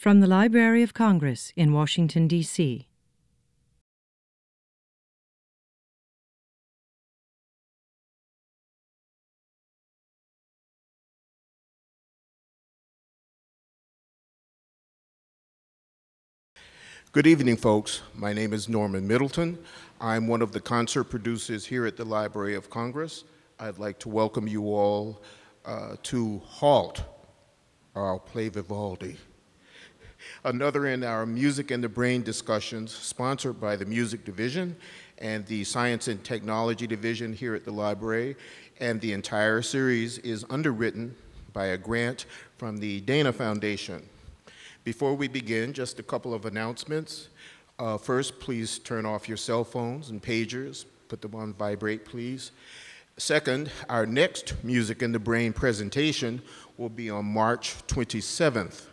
From the Library of Congress in Washington, D.C. Good evening, folks. My name is Norman Middleton. I'm one of the concert producers here at the Library of Congress. I'd like to welcome you all uh, to HALT, I'll play Vivaldi. Another in our Music and the Brain discussions, sponsored by the Music Division and the Science and Technology Division here at the library. And the entire series is underwritten by a grant from the Dana Foundation. Before we begin, just a couple of announcements. Uh, first, please turn off your cell phones and pagers. Put them on vibrate, please. Second, our next Music in the Brain presentation will be on March 27th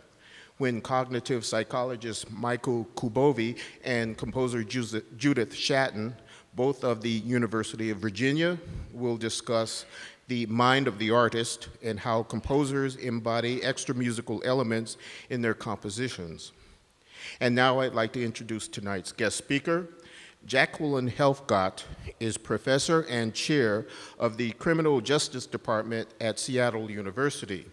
when cognitive psychologist Michael Kubovy and composer Judith Shatin, both of the University of Virginia, will discuss the mind of the artist and how composers embody extra musical elements in their compositions. And now I'd like to introduce tonight's guest speaker. Jacqueline Helfgott is professor and chair of the Criminal Justice Department at Seattle University.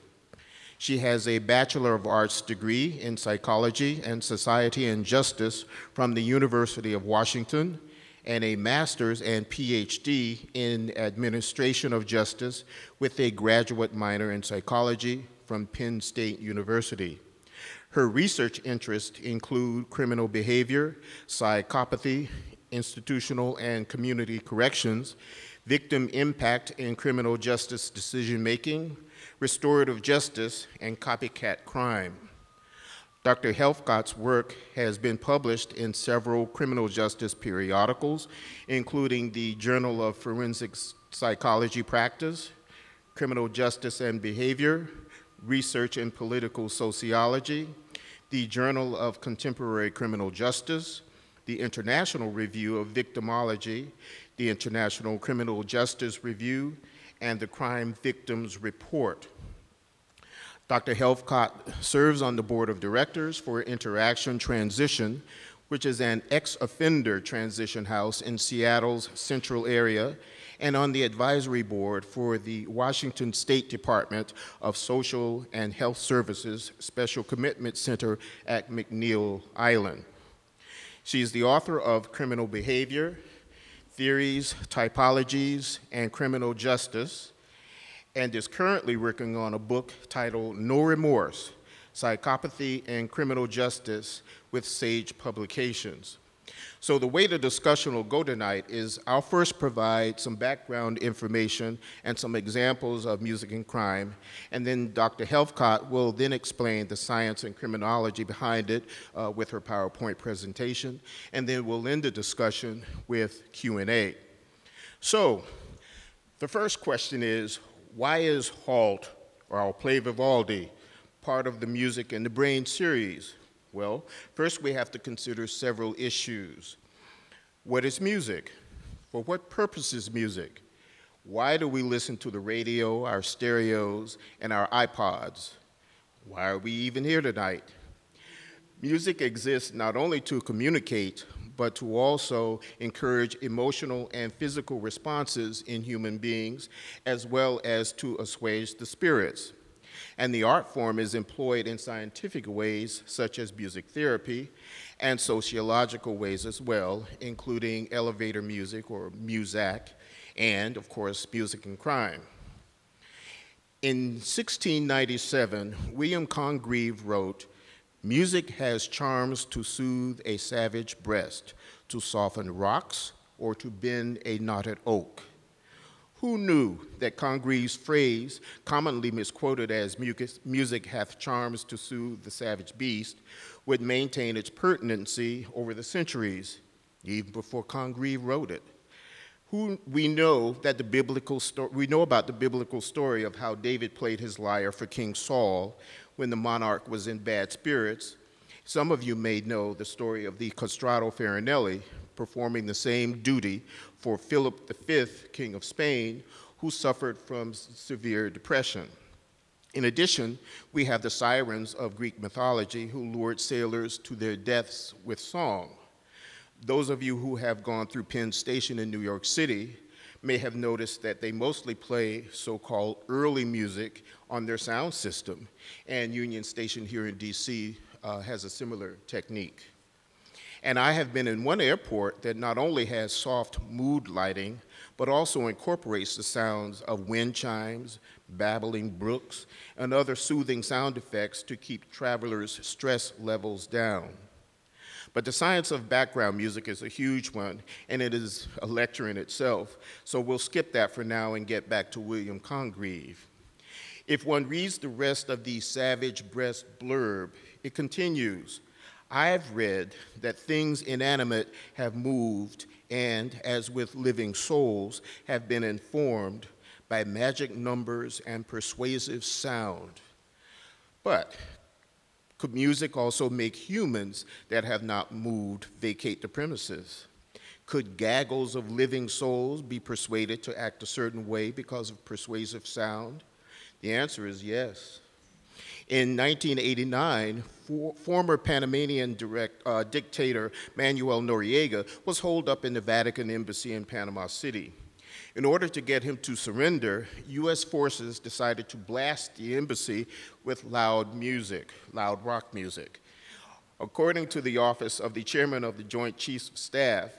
She has a Bachelor of Arts degree in Psychology and Society and Justice from the University of Washington and a master's and PhD in administration of justice with a graduate minor in psychology from Penn State University. Her research interests include criminal behavior, psychopathy, institutional and community corrections, victim impact in criminal justice decision making, restorative justice, and copycat crime. Dr. Helfgott's work has been published in several criminal justice periodicals, including the Journal of Forensic Psychology Practice, Criminal Justice and Behavior, Research in Political Sociology, the Journal of Contemporary Criminal Justice, the International Review of Victimology, the International Criminal Justice Review, and the Crime Victims Report. Dr. Helfgott serves on the board of directors for Interaction Transition, which is an ex-offender transition house in Seattle's central area, and on the advisory board for the Washington State Department of Social and Health Services Special Commitment Center at McNeil Island. She is the author of Criminal Behavior, Theories, Typologies, and Criminal Justice, and is currently working on a book titled No Remorse, Psychopathy and Criminal Justice with Sage Publications. So the way the discussion will go tonight is I'll first provide some background information and some examples of music and crime, and then Dr. Helfgott will then explain the science and criminology behind it uh, with her PowerPoint presentation, and then we'll end the discussion with Q&A. So the first question is, why is Halt, or I'll play Vivaldi, part of the Music and the Brain series? Well, first we have to consider several issues. What is music? For what purpose is music? Why do we listen to the radio, our stereos, and our iPods? Why are we even here tonight? Music exists not only to communicate, but to also encourage emotional and physical responses in human beings, as well as to assuage the spirits. And the art form is employed in scientific ways, such as music therapy, and sociological ways as well, including elevator music or Muzak, and of course, music and crime. In 1697, William Congreve wrote, Music has charms to soothe a savage breast, to soften rocks, or to bend a knotted oak. Who knew that Congreve's phrase, commonly misquoted as music hath charms to soothe the savage beast, would maintain its pertinency over the centuries, even before Congreve wrote it? Who we know that the biblical we know about the biblical story of how David played his lyre for King Saul when the monarch was in bad spirits. Some of you may know the story of the Castrato Farinelli performing the same duty for Philip V, King of Spain, who suffered from severe depression. In addition, we have the sirens of Greek mythology who lured sailors to their deaths with song. Those of you who have gone through Penn Station in New York City may have noticed that they mostly play so-called early music on their sound system, and Union Station here in DC uh, has a similar technique. And I have been in one airport that not only has soft mood lighting, but also incorporates the sounds of wind chimes, babbling brooks, and other soothing sound effects to keep travelers' stress levels down. But the science of background music is a huge one, and it is a lecture in itself, so we'll skip that for now and get back to William Congreve. If one reads the rest of the Savage Breast blurb, it continues, I've read that things inanimate have moved and, as with living souls, have been informed by magic numbers and persuasive sound. But could music also make humans that have not moved vacate the premises? Could gaggles of living souls be persuaded to act a certain way because of persuasive sound? The answer is yes. In 1989, for, former Panamanian direct, uh, dictator Manuel Noriega was holed up in the Vatican Embassy in Panama City. In order to get him to surrender, U.S. forces decided to blast the embassy with loud music, loud rock music. According to the office of the chairman of the Joint Chiefs of Staff,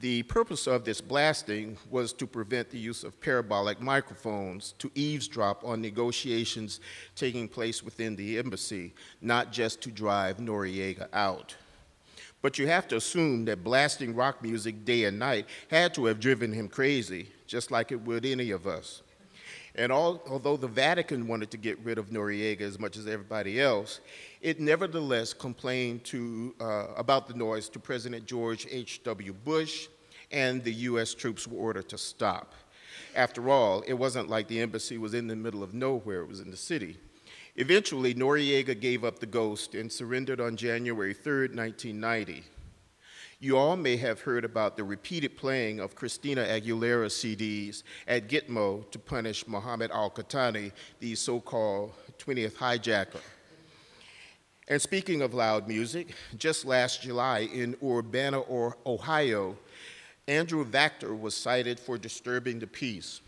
the purpose of this blasting was to prevent the use of parabolic microphones to eavesdrop on negotiations taking place within the embassy, not just to drive Noriega out. But you have to assume that blasting rock music day and night had to have driven him crazy, just like it would any of us. And all, although the Vatican wanted to get rid of Noriega as much as everybody else, it nevertheless complained to, uh, about the noise to President George H.W. Bush, and the U.S. troops were ordered to stop. After all, it wasn't like the embassy was in the middle of nowhere, it was in the city. Eventually, Noriega gave up the ghost and surrendered on January 3, 1990. You all may have heard about the repeated playing of Christina Aguilera CDs at Gitmo to punish Mohammed al-Qahtani, the so-called 20th hijacker. And speaking of loud music, just last July in Urbana, Ohio, Andrew Vactor was cited for disturbing the peace.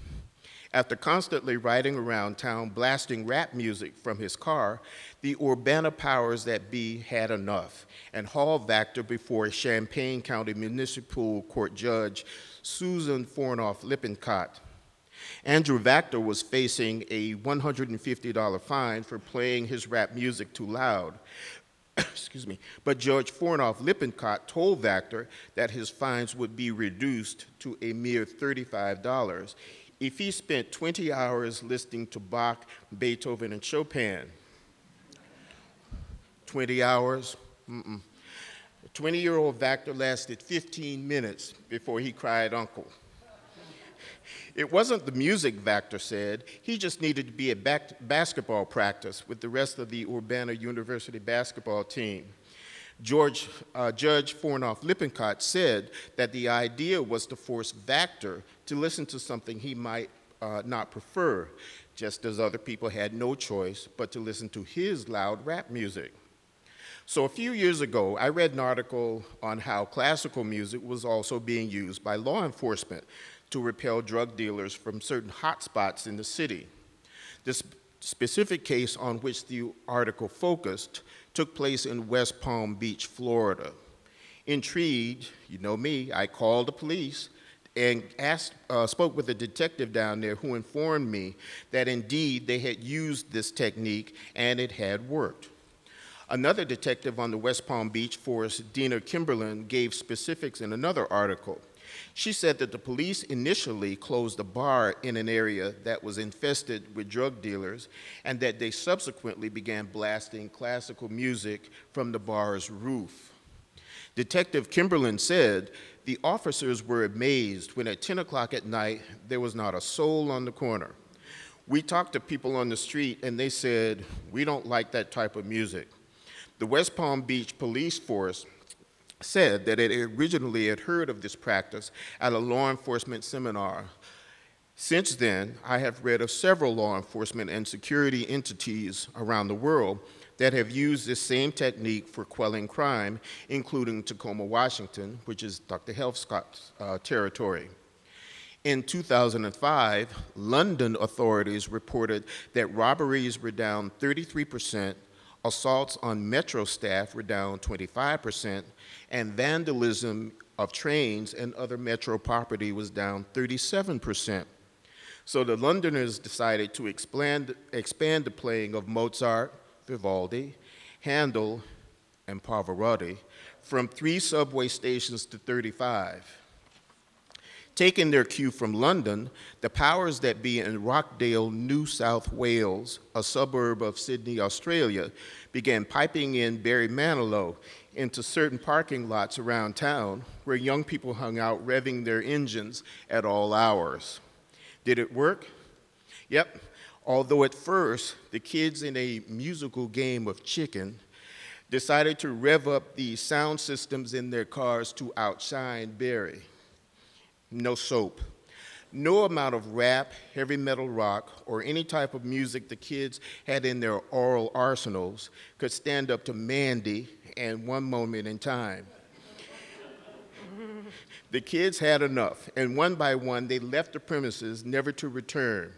After constantly riding around town blasting rap music from his car, the Urbana powers that be had enough and hauled Vactor before a Champaign County Municipal Court Judge Susan Fornoff Lippincott. Andrew Vactor was facing a $150 fine for playing his rap music too loud. Excuse me. But Judge Fornoff Lippincott told Vactor that his fines would be reduced to a mere $35 if he spent 20 hours listening to Bach, Beethoven, and Chopin. 20 hours? Mm-mm. 20 year old Vactor lasted 15 minutes before he cried uncle. It wasn't the music, Vactor said. He just needed to be at basketball practice with the rest of the Urbana University basketball team. George, uh, Judge Fornoff Lippincott said that the idea was to force Vactor to listen to something he might uh, not prefer, just as other people had no choice but to listen to his loud rap music. So a few years ago, I read an article on how classical music was also being used by law enforcement to repel drug dealers from certain hotspots in the city. This specific case on which the article focused took place in West Palm Beach, Florida. Intrigued, you know me, I called the police and asked, uh, spoke with a detective down there who informed me that indeed they had used this technique and it had worked. Another detective on the West Palm Beach force, Dina Kimberlin, gave specifics in another article. She said that the police initially closed a bar in an area that was infested with drug dealers and that they subsequently began blasting classical music from the bar's roof. Detective Kimberlin said the officers were amazed when at 10 o'clock at night there was not a soul on the corner. We talked to people on the street and they said, we don't like that type of music. The West Palm Beach police force said that it originally had heard of this practice at a law enforcement seminar. Since then, I have read of several law enforcement and security entities around the world that have used this same technique for quelling crime, including Tacoma, Washington, which is Dr. Helfgott's uh, territory. In 2005, London authorities reported that robberies were down 33%, assaults on metro staff were down 25%, and vandalism of trains and other metro property was down 37%. So the Londoners decided to expand, expand the playing of Mozart, Vivaldi, Handel, and Pavarotti from three subway stations to 35. Taking their cue from London, the powers that be in Rockdale, New South Wales, a suburb of Sydney, Australia, began piping in Barry Manilow into certain parking lots around town where young people hung out revving their engines at all hours. Did it work? Yep. Although at first, the kids in a musical game of chicken decided to rev up the sound systems in their cars to outshine Barry no soap. No amount of rap, heavy metal rock, or any type of music the kids had in their oral arsenals could stand up to Mandy and one moment in time. the kids had enough, and one by one they left the premises never to return.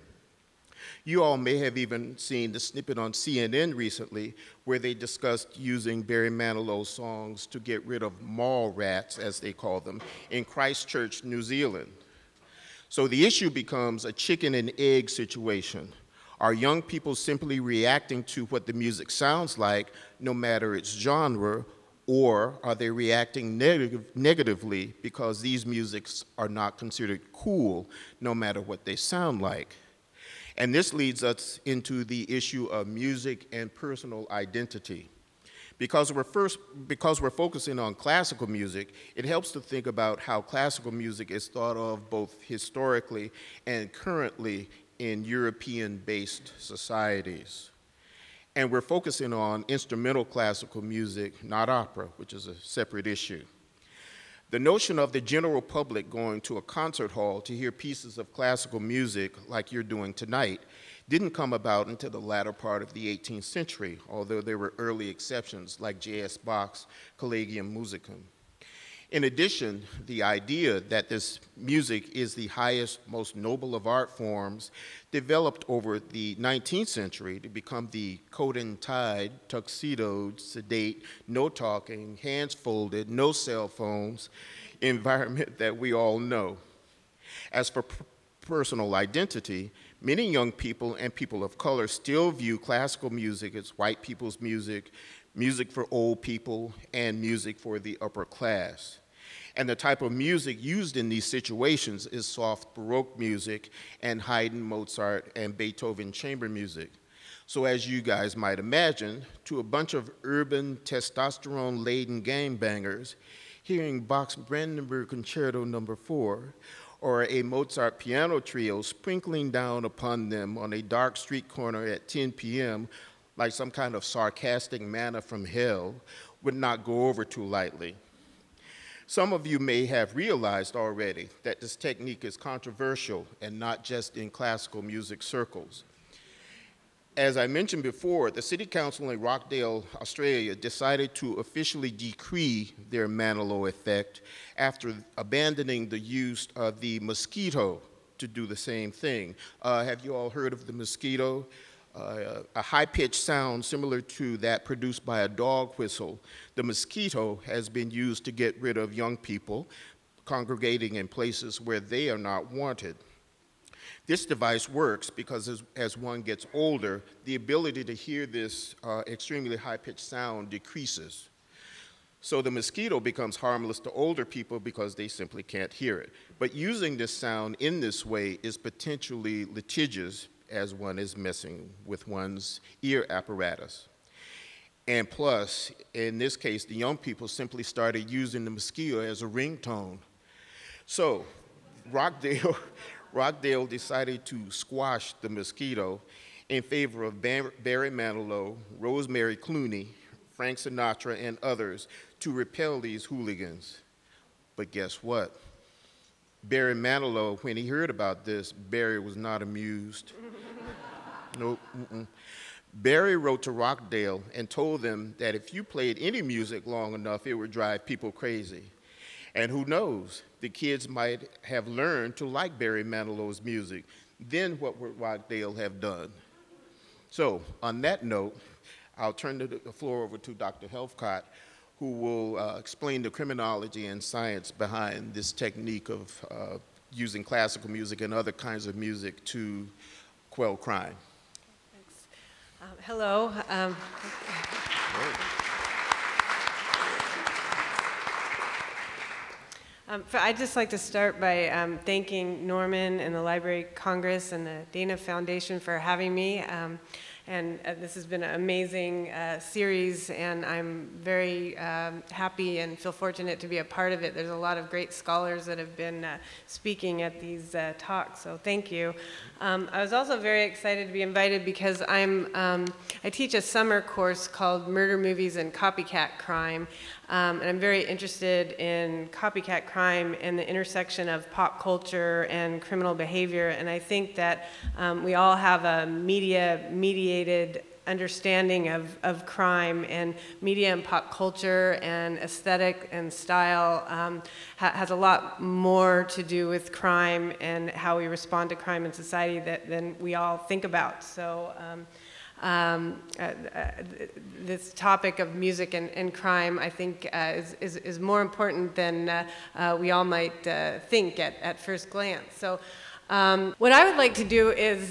You all may have even seen the snippet on CNN recently where they discussed using Barry Manilow's songs to get rid of mall rats, as they call them, in Christchurch, New Zealand. So the issue becomes a chicken and egg situation. Are young people simply reacting to what the music sounds like, no matter its genre, or are they reacting negative, negatively because these musics are not considered cool, no matter what they sound like? And this leads us into the issue of music and personal identity. Because we're, first, because we're focusing on classical music, it helps to think about how classical music is thought of both historically and currently in European-based societies. And we're focusing on instrumental classical music, not opera, which is a separate issue. The notion of the general public going to a concert hall to hear pieces of classical music like you're doing tonight didn't come about until the latter part of the 18th century, although there were early exceptions like J.S. Bach's Collegium Musicum. In addition, the idea that this music is the highest, most noble of art forms developed over the 19th century to become the coat and tied, tuxedoed, sedate, no talking, hands folded, no cell phones environment that we all know. As for personal identity, many young people and people of color still view classical music as white people's music, music for old people, and music for the upper class. And the type of music used in these situations is soft Baroque music and Haydn, Mozart, and Beethoven chamber music. So as you guys might imagine, to a bunch of urban, testosterone-laden gangbangers, hearing Bach's Brandenburg Concerto Number no. 4 or a Mozart piano trio sprinkling down upon them on a dark street corner at 10 p.m. like some kind of sarcastic manna from hell would not go over too lightly. Some of you may have realized already that this technique is controversial and not just in classical music circles. As I mentioned before, the City Council in Rockdale, Australia decided to officially decree their Manilow effect after abandoning the use of the mosquito to do the same thing. Uh, have you all heard of the mosquito? Uh, a high-pitched sound similar to that produced by a dog whistle. The mosquito has been used to get rid of young people congregating in places where they are not wanted. This device works because as, as one gets older, the ability to hear this uh, extremely high-pitched sound decreases. So the mosquito becomes harmless to older people because they simply can't hear it. But using this sound in this way is potentially litigious as one is messing with one's ear apparatus. And plus, in this case, the young people simply started using the mosquito as a ringtone. So, Rockdale, Rockdale decided to squash the mosquito in favor of Barry Manilow, Rosemary Clooney, Frank Sinatra, and others to repel these hooligans. But guess what? Barry Manilow, when he heard about this, Barry was not amused. nope. Mm-mm. Barry wrote to Rockdale and told them that if you played any music long enough, it would drive people crazy. And who knows, the kids might have learned to like Barry Manilow's music. Then what would Rockdale have done? So, on that note, I'll turn the floor over to Dr. Helfgott, who will uh, explain the criminology and science behind this technique of uh, using classical music and other kinds of music to quell crime. Thanks. Um, hello. Um, um, I'd just like to start by um, thanking Norman and the Library of Congress and the Dana Foundation for having me. Um, and uh, this has been an amazing uh, series, and I'm very um, happy and feel fortunate to be a part of it. There's a lot of great scholars that have been uh, speaking at these uh, talks, so thank you. Um, I was also very excited to be invited because I'm, um, I teach a summer course called Murder Movies and Copycat Crime. Um, and I'm very interested in copycat crime and the intersection of pop culture and criminal behavior. And I think that um, we all have a media mediated understanding of, of crime and media and pop culture and aesthetic and style um, ha has a lot more to do with crime and how we respond to crime in society that, than we all think about. So um, uh, uh, this topic of music and, and crime, I think, uh, is, is, is, more important than uh, uh, we all might uh, think at, at first glance. So um, what I would like to do is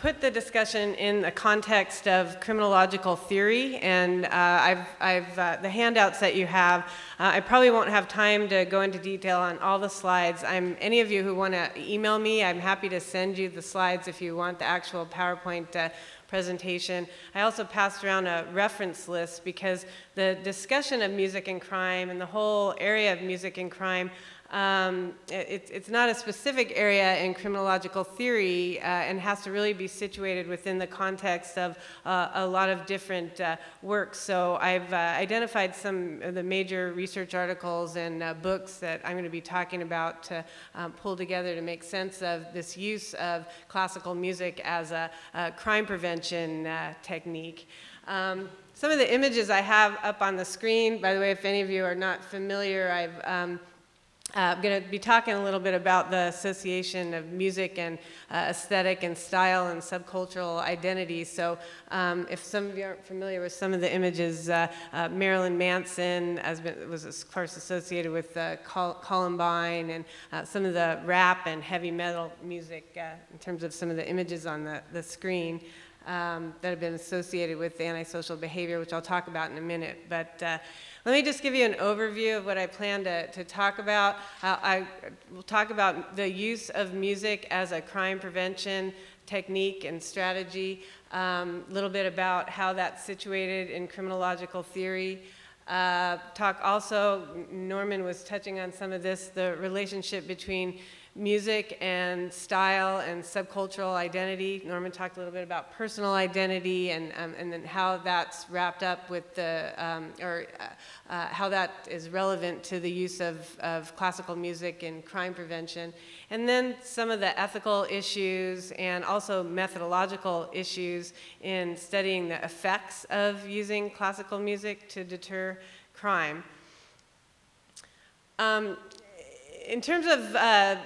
put the discussion in the context of criminological theory, and I've, I've the handouts that you have, I probably won't have time to go into detail on all the slides. I'm, any of you who want to email me, I'm happy to send you the slides if you want the actual PowerPoint presentation. I also passed around a reference list because the discussion of music and crime and the whole area of music and crime um, it, it's not a specific area in criminological theory uh, and has to really be situated within the context of uh, a lot of different uh, works. So I've uh, identified some of the major research articles and uh, books that I'm going to be talking about to um, pull together to make sense of this use of classical music as a, a crime prevention uh, technique. Um, some of the images I have up on the screen, by the way, if any of you are not familiar, I've um, uh, I'm going to be talking a little bit about the association of music and uh, aesthetic and style and subcultural identity. So um, if some of you aren't familiar with some of the images, uh, uh Marilyn Manson been, was of course associated with uh, Col Columbine and uh, some of the rap and heavy metal music in terms of some of the images on the, the screen. Um, that have been associated with antisocial behavior, which I'll talk about in a minute. But let me just give you an overview of what I plan to, to talk about. Uh, I will talk about the use of music as a crime prevention technique and strategy, a um, little bit about how that's situated in criminological theory. Uh, talk also, Norman was touching on some of this, the relationship between music and style and subcultural identity. Norman talked a little bit about personal identity and, um, and then how that's wrapped up with the, um, or uh, uh, how that is relevant to the use of, of classical music in crime prevention. And then some of the ethical issues and also methodological issues in studying the effects of using classical music to deter crime. Um, in terms of uh,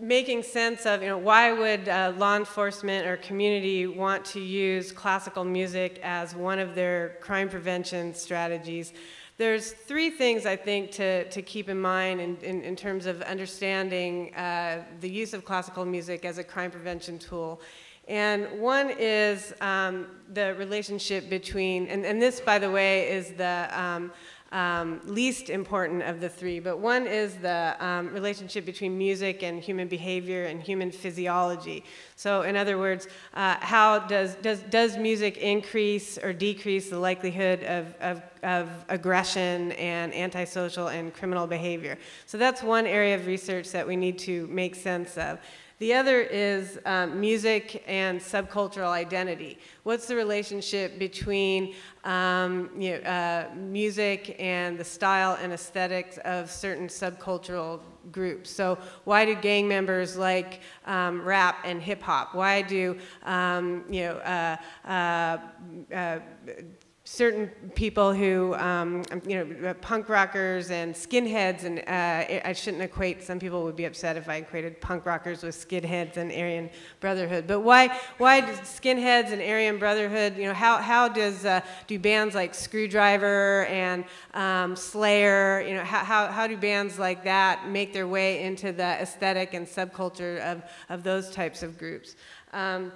making sense of, you know, why would uh, law enforcement or community want to use classical music as one of their crime prevention strategies? There's three things I think to, to keep in mind in, in, in terms of understanding uh, the use of classical music as a crime prevention tool. And one is um, the relationship between, and, and this, by the way, is the um, um, least important of the three, but one is the um, relationship between music and human behavior and human physiology. So, in other words, uh, how does, does, does music increase or decrease the likelihood of, of, of aggression and antisocial and criminal behavior? So, that's one area of research that we need to make sense of. The other is um, music and subcultural identity. What's the relationship between um, you know, uh, music and the style and aesthetics of certain subcultural groups. So why do gang members like um, rap and hip hop? Why do um, you know uh, uh, uh, certain people who, um, you know, punk rockers and skinheads, and uh, I shouldn't equate, some people would be upset if I equated punk rockers with skinheads and Aryan Brotherhood. But why, why skinheads and Aryan Brotherhood, you know, how, how does, uh, do bands like Skrewdriver and um, Slayer, you know, how, how, how do bands like that make their way into the aesthetic and subculture of, of those types of groups? Um,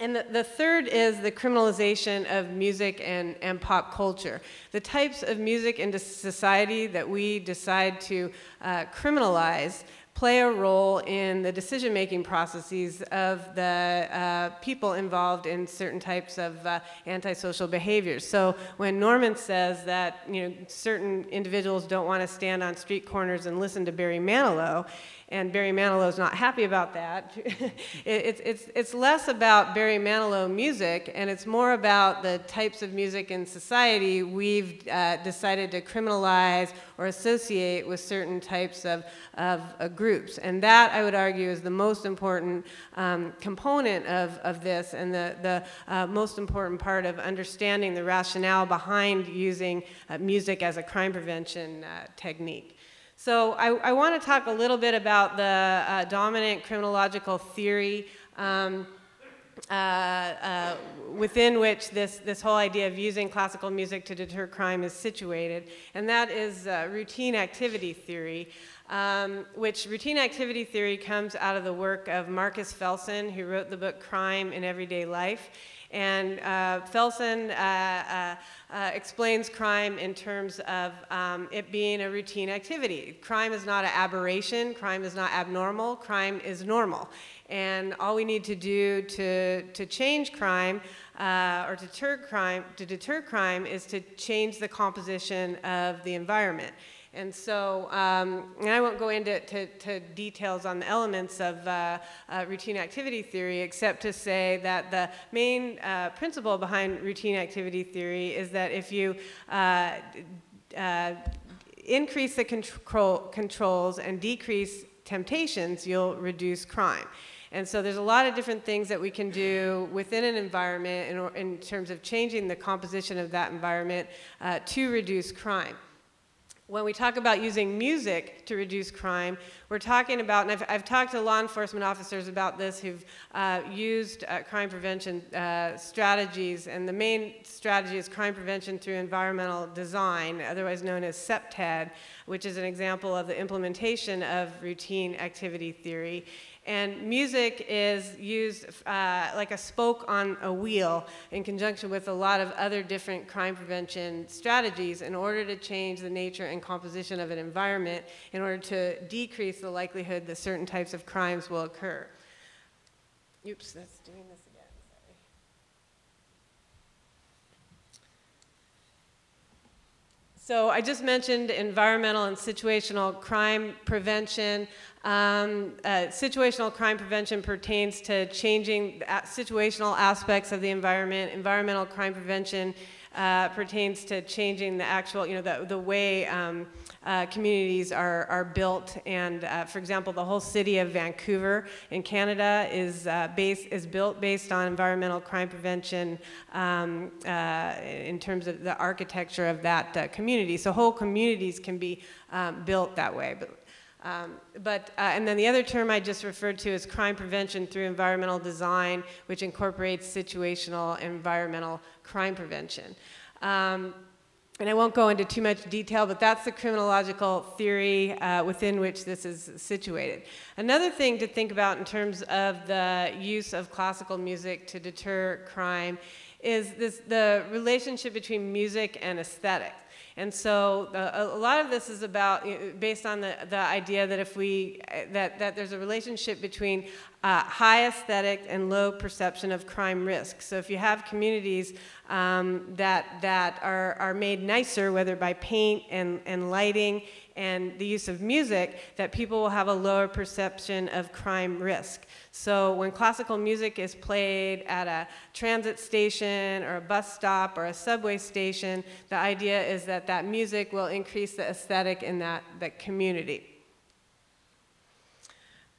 and the, the, third is the criminalization of music and, and pop culture. The types of music in society that we decide to uh, criminalize play a role in the decision making processes of the uh, people involved in certain types of uh, antisocial behaviors. So when Norman says that you know, certain individuals don't want to stand on street corners and listen to Barry Manilow, and Barry Manilow's not happy about that. it's, it's, it's less about Barry Manilow music, and it's more about the types of music in society we've uh, decided to criminalize or associate with certain types of, of uh, groups. And that, I would argue, is the most important um, component of, of this and the, the uh, most important part of understanding the rationale behind using uh, music as a crime prevention uh, technique. So I, I want to talk a little bit about the uh, dominant criminological theory um, uh, uh, within which this, this whole idea of using classical music to deter crime is situated, and that is uh, routine activity theory. Um, which routine activity theory comes out of the work of Marcus Felson, who wrote the book Crime in Everyday Life. And uh, Felson uh, uh, uh, explains crime in terms of um, it being a routine activity. Crime is not an aberration, crime is not abnormal, crime is normal. And all we need to do to, to change crime uh, or deter crime, to deter crime is to change the composition of the environment. And so, um, and I won't go into to, to details on the elements of uh, uh, routine activity theory, except to say that the main uh, principle behind routine activity theory is that if you uh, uh, increase the control, controls and decrease temptations, you'll reduce crime. And so there's a lot of different things that we can do within an environment in, in terms of changing the composition of that environment uh, to reduce crime when we talk about using music to reduce crime, we're talking about, and I've, I've talked to law enforcement officers about this who've uh, used uh, crime prevention uh, strategies, and the main strategy is crime prevention through environmental design, otherwise known as CPTED, which is an example of the implementation of routine activity theory. And music is used uh, like a spoke on a wheel in conjunction with a lot of other different crime prevention strategies in order to change the nature and composition of an environment in order to decrease the likelihood that certain types of crimes will occur. Oops, that's doing this again. Sorry. So I just mentioned environmental and situational crime prevention. Um, uh, situational crime prevention pertains to changing situational aspects of the environment. Environmental crime prevention uh, pertains to changing the actual, you know, the, the way um, uh, communities are, are built. And uh, for example, the whole city of Vancouver in Canada is, uh, base, is built based on environmental crime prevention um, uh, in terms of the architecture of that community. So whole communities can be um, built that way. But um, but, uh, and then the other term I just referred to is crime prevention through environmental design, which incorporates situational environmental crime prevention. Um, and I won't go into too much detail, but that's the criminological theory uh, within which this is situated. Another thing to think about in terms of the use of classical music to deter crime is this, the relationship between music and aesthetics. And so a, a lot of this is about, based on the, the idea that if we, that, that there's a relationship between uh, high aesthetic and low perception of crime risk. So if you have communities um, that, that are, are made nicer, whether by paint and, and lighting and the use of music, that people will have a lower perception of crime risk. So when classical music is played at a transit station or a bus stop or a subway station, the idea is that that music will increase the aesthetic in that, that community.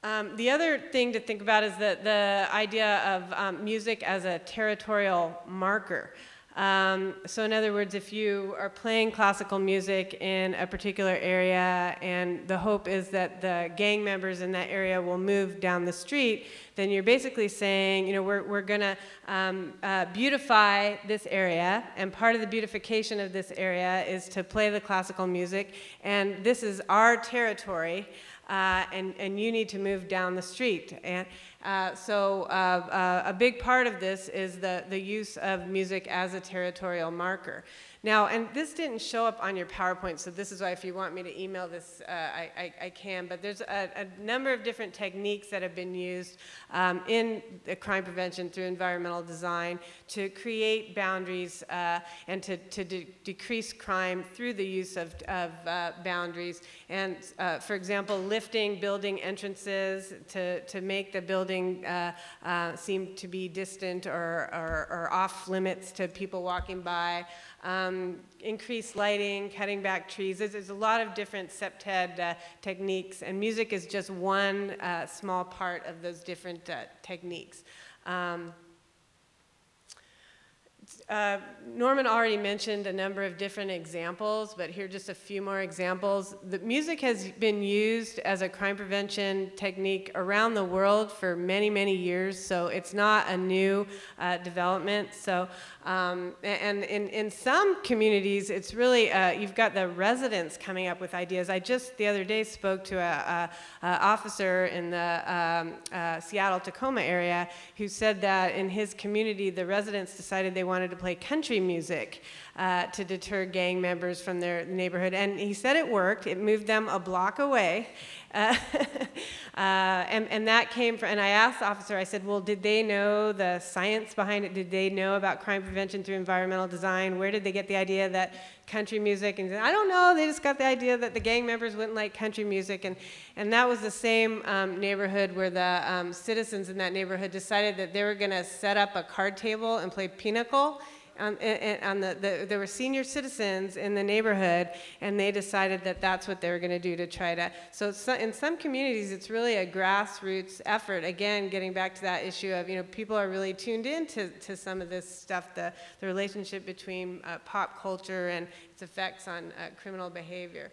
Um, the other thing to think about is the, the idea of um, music as a territorial marker. Um, so, in other words, if you are playing classical music in a particular area and the hope is that the gang members in that area will move down the street, then you're basically saying, you know, we're, we're going to um, uh, beautify this area, and part of the beautification of this area is to play the classical music, and this is our territory. Uh, and, and you need to move down the street. And uh, so uh, uh, a big part of this is the, the use of music as a territorial marker. Now, and this didn't show up on your PowerPoint, so this is why if you want me to email this, uh, I, I, I, can. But there's a, a, number of different techniques that have been used um, in crime prevention through environmental design to create boundaries uh, and to, to de decrease crime through the use of, of boundaries. And for example, lifting building entrances to, to make the building uh, uh, seem to be distant or, or, or off limits to people walking by um, increased lighting, cutting back trees. There's, there's a lot of different CPTED uh, techniques, and music is just one uh, small part of those different uh, techniques. Um, uh, Norman already mentioned a number of different examples, but here are just a few more examples. The music has been used as a crime prevention technique around the world for many, many years, so it's not a new uh, development. So, um, and in, in some communities, it's really, uh, you've got the residents coming up with ideas. I just the other day spoke to a, a, a officer in the um, uh, Seattle-Tacoma area who said that in his community, the residents decided they wanted to play country music uh, to deter gang members from their neighborhood. And he said it worked. It moved them a block away. Uh, and, and that came from, and I asked the officer, I said, well, did they know the science behind it? Did they know about crime prevention through environmental design? Where did they get the idea that country music? And I don't know, they just got the idea that the gang members wouldn't like country music. And, and that was the same um, neighborhood where the um, citizens in that neighborhood decided that they were going to set up a card table and play pinochle on, on the, the, there were senior citizens in the neighborhood, and they decided that that's what they were going to do to try to. So, so, in some communities, it's really a grassroots effort. Again, getting back to that issue of you know people are really tuned in to, to some of this stuff, the, the relationship between uh, pop culture and its effects on uh, criminal behavior.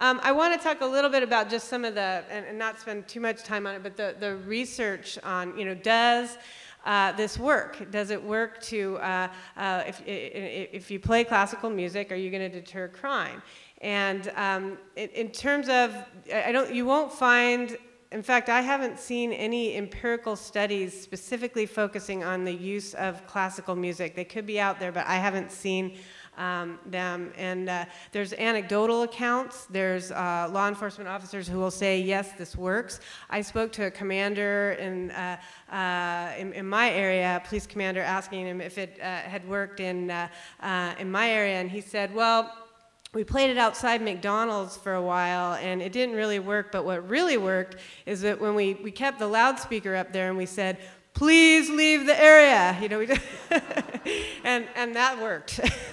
Um, I want to talk a little bit about just some of the, and, and, not spend too much time on it, but the, the research on, you know, does uh, this work? Does it work to, uh, uh, if, if you play classical music, are you going to deter crime? And um, in, in, terms of, I don't, you won't find, in fact, I haven't seen any empirical studies specifically focusing on the use of classical music. They could be out there, but I haven't seen um, them. And uh, there's anecdotal accounts. There's uh, law enforcement officers who will say, yes, this works. I spoke to a commander in, uh, uh in, in, my area, a police commander, asking him if it uh, had worked in, uh, in my area, and he said, well, we played it outside McDonald's for a while and it didn't really work, but what really worked is that when we, we kept the loudspeaker up there and we said, please leave the area. You know, we and, and that worked.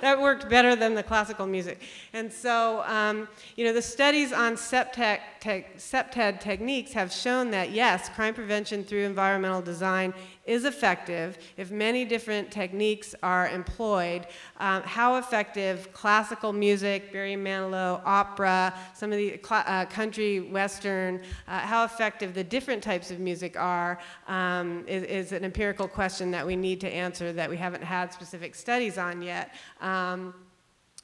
that worked better than the classical music. And so, um, you know, the studies on CPTED, te CPTED techniques have shown that, yes, crime prevention through environmental design is effective if many different techniques are employed. Um, how effective classical music, Barry Manilow, opera, some of the uh, country western, uh, how effective the different types of music are um, is, is, an empirical question that we need to answer that we haven't had specific studies on yet. Um,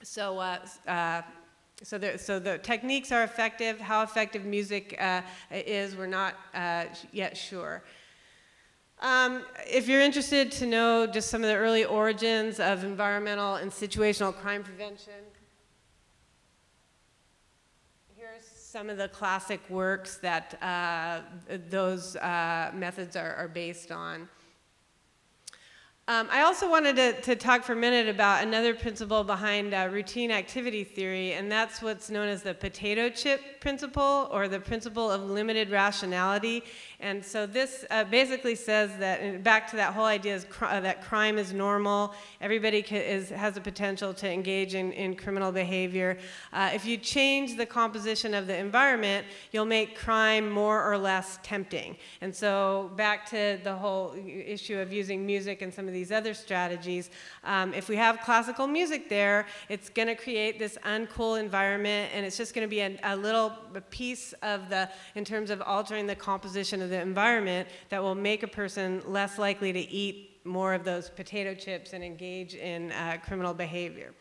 so, uh, uh so, so the techniques are effective. How effective music uh, is, we're not uh, yet sure. Um, if you're interested to know just some of the early origins of environmental and situational crime prevention, here's some of the classic works that uh, those uh, methods are, are, based on. Um, I also wanted to, to, talk for a minute about another principle behind uh, routine activity theory, and that's what's known as the potato chip principle or the principle of limited rationality. And so this uh, basically says that, back to that whole idea is cr uh, that crime is normal, everybody is, has the potential to engage in, in criminal behavior. Uh, if you change the composition of the environment, you'll make crime more or less tempting. And so back to the whole issue of using music and some of these other strategies, um, if we have classical music there, it's going to create this uncool environment, and it's just going to be a, a little piece of the, in terms of altering the composition of the environment that will make a person less likely to eat more of those potato chips and engage in uh, criminal behavior.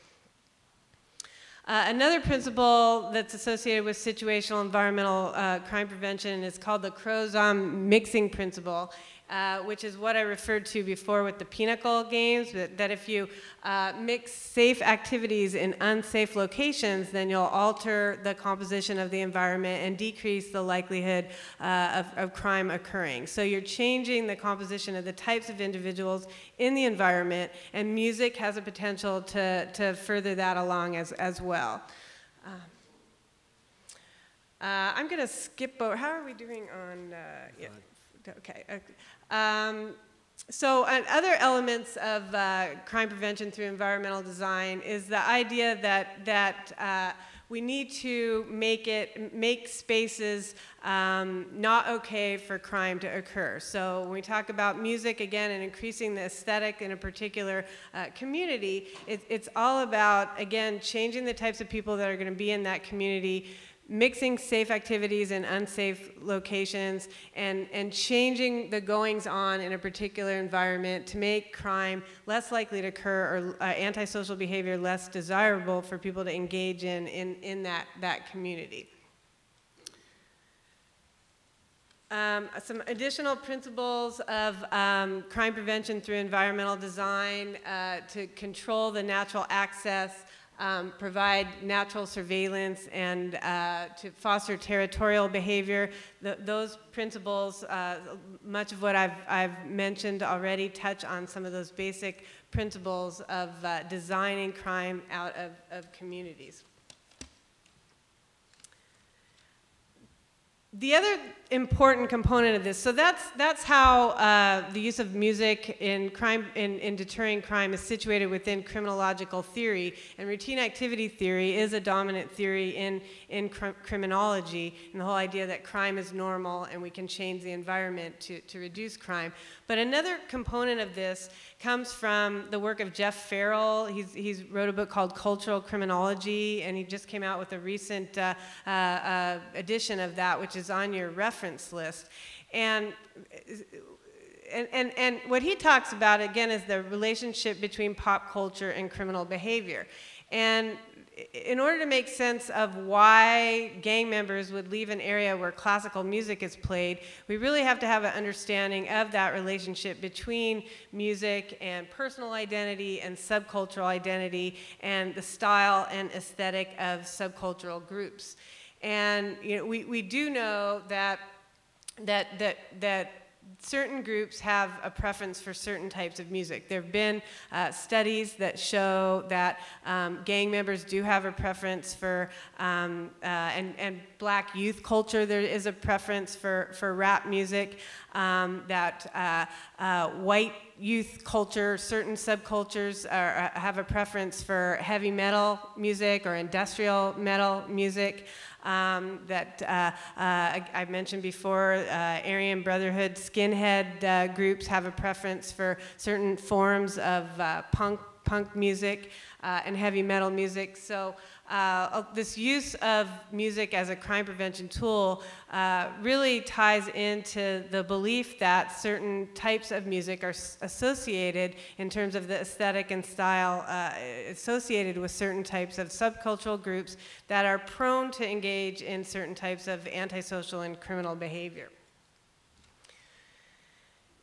Uh, another principle that's associated with situational environmental uh, crime prevention is called the Crow-Zom mixing principle. Uh, which is what I referred to before with the pinochle games, that, that if you uh, mix safe activities in unsafe locations, then you'll alter the composition of the environment and decrease the likelihood uh, of, of crime occurring. So you're changing the composition of the types of individuals in the environment, and music has a potential to, to further that along as, as well. Uh, uh I'm going to skip over. How are we doing on? Uh, yeah. Okay. Um, so other elements of uh, crime prevention through environmental design is the idea that, that uh, we need to make it make spaces um, not okay for crime to occur. So when we talk about music again and increasing the aesthetic in a particular uh, community, it, it's all about again changing the types of people that are going to be in that community mixing safe activities in unsafe locations and, and changing the goings on in a particular environment to make crime less likely to occur or uh, antisocial behavior less desirable for people to engage in in, in that, that community. Um, some additional principles of um, crime prevention through environmental design uh, to control the natural access um, provide natural surveillance and uh, to foster territorial behavior. The, those principles, uh, much of what I've, I've mentioned already, touch on some of those basic principles of uh, designing crime out of, of communities. The other important component of this, so that's, that's how uh, the use of music in, crime, in, in deterring crime is situated within criminological theory. And routine activity theory is a dominant theory in, in cr criminology, and the whole idea that crime is normal and we can change the environment to, to reduce crime. But another component of this comes from the work of Jeff Ferrell. He's, he's wrote a book called Cultural Criminology, and he just came out with a recent uh, uh, uh, edition of that, which is on your reference list. And and, and, and what he talks about, again, is the relationship between pop culture and criminal behavior. And in order to make sense of why gang members would leave an area where classical music is played, we really have to have an understanding of that relationship between music and personal identity and subcultural identity and the style and aesthetic of subcultural groups. And you know, we, we do know that, that, that, that certain groups have a preference for certain types of music. There have been uh, studies that show that um, gang members do have a preference for, um, uh, and, and black youth culture, there is a preference for, for rap music, um, that uh, uh white youth culture, certain subcultures are, uh, have a preference for heavy metal music or industrial metal music um, that uh, uh, I, mentioned before, uh, Aryan Brotherhood, skinhead uh, groups have a preference for certain forms of punk, punk music and heavy metal music. So uh, this use of music as a crime prevention tool uh, really ties into the belief that certain types of music are associated in terms of the aesthetic and style uh, associated with certain types of subcultural groups that are prone to engage in certain types of antisocial and criminal behavior.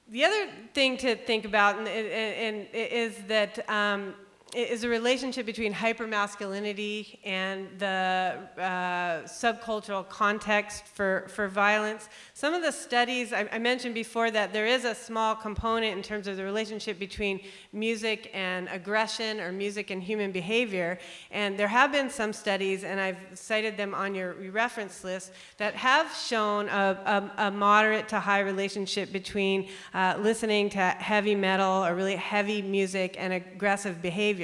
The other thing to think about and, and, and is that um, is a relationship between hypermasculinity and the uh, subcultural context for, for violence. Some of the studies, I, I, mentioned before that there is a small component in terms of the relationship between music and aggression or music and human behavior. And there have been some studies, and I've cited them on your reference list, that have shown a, a, a moderate to high relationship between uh, listening to heavy metal or really heavy music and aggressive behavior.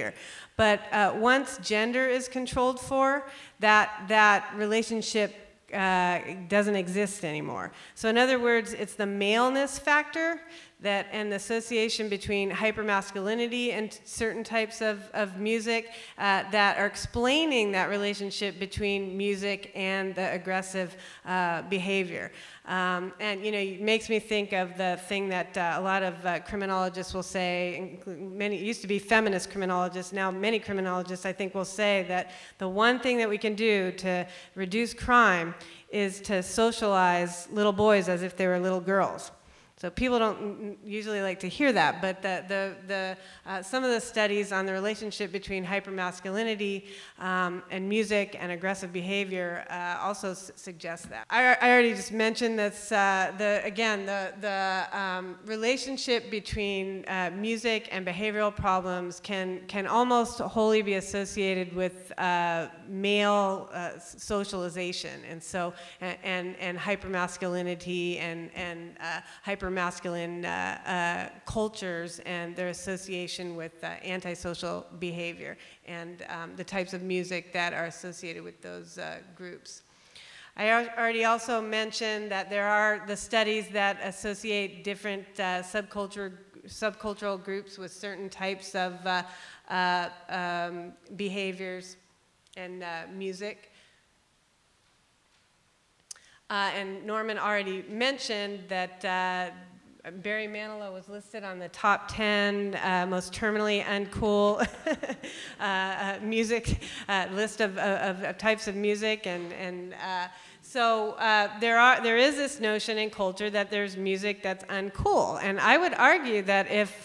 But uh, once gender is controlled for, that, that relationship uh, doesn't exist anymore. So in other words, it's the maleness factor that and the association between hypermasculinity and certain types of, of music uh, that are explaining that relationship between music and the aggressive uh, behavior. Um, and you know, it makes me think of the thing that uh, a lot of uh, criminologists will say. Many used to be feminist criminologists. Now, many criminologists, I think, will say that the one thing that we can do to reduce crime is to socialize little boys as if they were little girls. So people don't usually like to hear that, but the, the, the, uh, some of the studies on the relationship between hypermasculinity um, and music and aggressive behavior uh, also suggest that. I, I, already just mentioned this, uh, the, again, the, the um, relationship between uh, music and behavioral problems can, can almost wholly be associated with uh, male uh, socialization. And so, and, and, and hypermasculinity and, and hyper masculine uh, uh, cultures and their association with uh, antisocial behavior and um, the types of music that are associated with those uh, groups. I already also mentioned that there are the studies that associate different uh, subculture, subcultural groups with certain types of uh, um, behaviors and music. Uh, and Norman already mentioned that uh, Barry Manilow was listed on the top 10 uh, most terminally uncool uh, uh, music uh, list of, of, of, types of music. And, and so there, are, there is this notion in culture that there's music that's uncool. And I would argue that if,